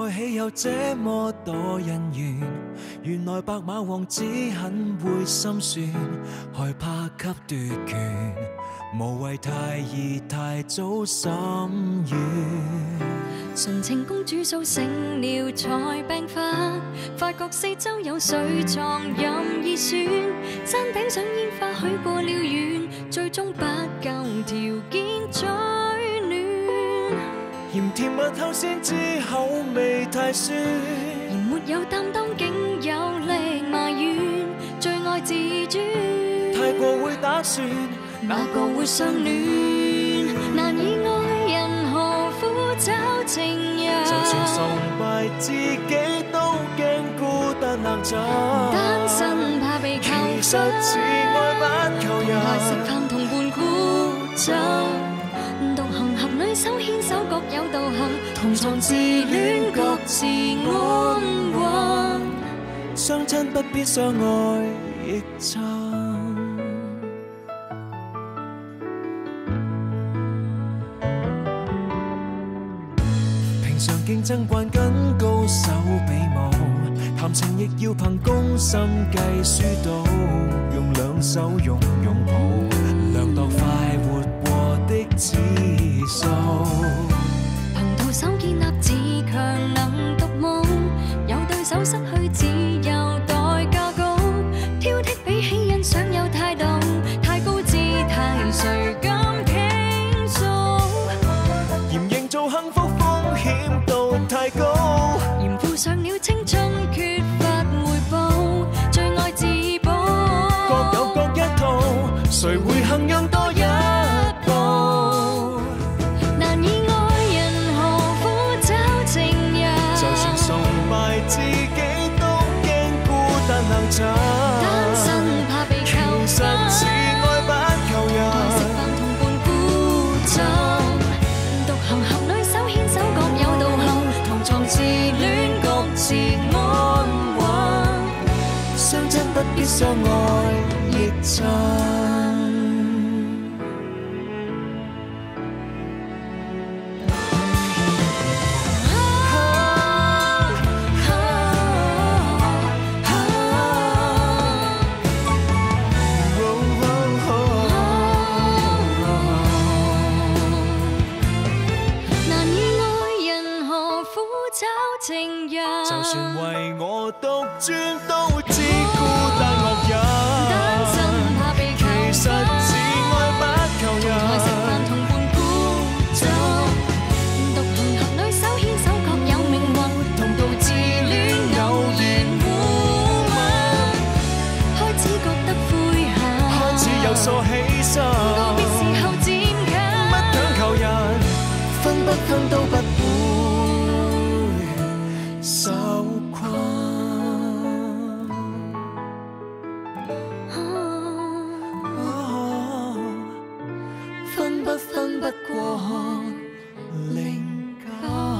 爱岂有这么多恩怨，原来白马王子很会心算，害怕给夺权，无谓太易太早心软。纯情公主苏醒了才病发，发觉四周有水床任意选，山顶上烟花许过了愿，最终不够条件。嫌甜蜜后先知口味太酸，而没有担当竟有力埋怨，最爱自尊。太过会打算，哪个会相恋？难以爱人，何苦找情人？就算崇拜自己都惊孤单冷走。单身怕被求其实是爱不求人。同台食饭同伴孤酒，道行，同床自恋各自安稳。相亲不必相爱亦亲。平常競爭慣跟高手比武，談情亦要憑攻心計輸到，用兩手拥拥抱，量度快活過的指數。單。身怕被求其實是愛不求台食人。飯同伴孤酒，獨行侠侣手牽手各有道行，同床自戀各自安穩。相親不必相愛亦在。就算为我独尊，都知不分不过灵感。